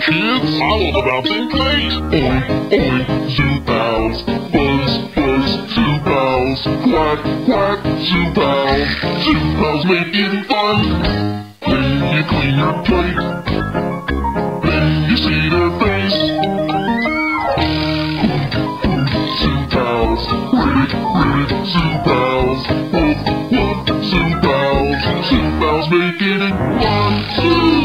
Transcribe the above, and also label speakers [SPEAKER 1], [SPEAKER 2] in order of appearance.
[SPEAKER 1] Kids, I
[SPEAKER 2] love a bouncing plate.
[SPEAKER 1] Oi, oi, Zoo Pals. Buzz, buzz, Zoo Pals. Quack, quack, Zoo Pals. Zoo Pals making fun. Then you clean your plate, then you see their face. Zoo Pals, ribbit, ribbit, Zoo Pals. Woof, woof, Zoo Pals. Zoo Pals making it fun. Two.